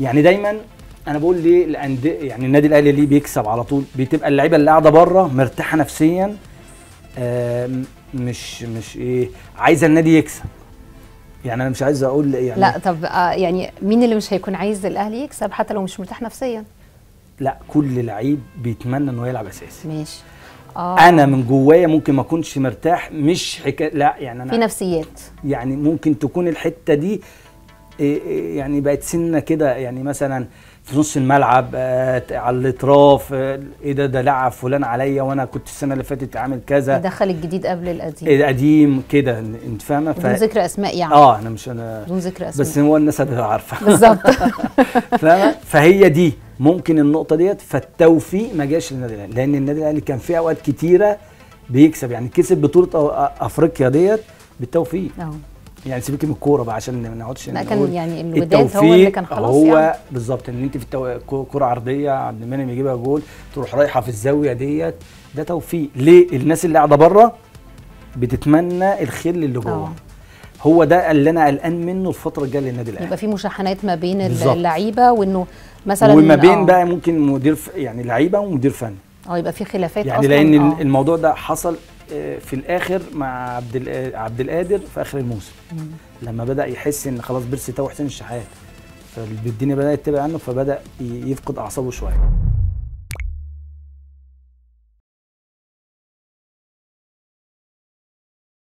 يعني دايما أنا بقول ليه الانديه يعني النادي الأهلي ليه بيكسب على طول بتبقى اللعيبة اللي قاعدة بره مرتاحة نفسيا مش مش إيه عايزة النادي يكسب. يعني أنا مش عايز أقول يعني لا طب آه يعني مين اللي مش هيكون عايز الأهلي يكسب حتى لو مش مرتاح نفسيا؟ لأ كل لعيب بيتمنى إنه يلعب أساسي. ماشي. آه. أنا من جوايا ممكن ما أكونش مرتاح مش حكايه لأ يعني في أنا نفسيات. يعني ممكن تكون الحتة دي يعني بقت سنة كده يعني مثلا في نص الملعب آه على الأطراف آه إيه ده ده لعب فلان عليا وأنا كنت السنة اللي فاتت عامل كذا. دخل الجديد قبل القديم. إيه قديم كده إنت فاهمة؟ بدون ذكر أسماء يعني. آه أنا مش أنا بدون ذكر أسماء. بس هو الناس هتبقى عارفة. بالظبط. فاهمة؟ فهي دي ممكن النقطة ديت. فالتوفيق ما جاش للنادي الأهلي لأن النادي الأهلي كان في أوقات كتيرة بيكسب. يعني كسب بطولة أفريقيا ديت بالتوفيق. آه. يعني سيبك من الكورة بقى عشان ما نقعدش لا كان يعني الوداد هو اللي كان خلاص هو يعني بالظبط إن أنت في التو... كو- كرة عرضية عبد المنعم يجيبها جول تروح رايحة في الزاوية ديت ده توفيق ليه الناس اللي قاعدة بره بتتمنى الخير اللي جوه آه. هو ده اللي أنا قلقان منه الفترة الجاية للنادي الأهلي يبقى في مشاحنات ما بين. اللعيبة وإنه مثلا وما بين آه. بقى ممكن مدير ف... يعني لعيبة ومدير فني آه يبقى في خلافات يعني أصلا لأن آه. الموضوع ده حصل في الآخر مع عبد ال- عبد القادر في آخر الموسم. لما بدأ يحس إن خلاص بيرسي تاو حسين الشحات فالدنيا بدأت تبعد عنه فبدأ يفقد أعصابه شوية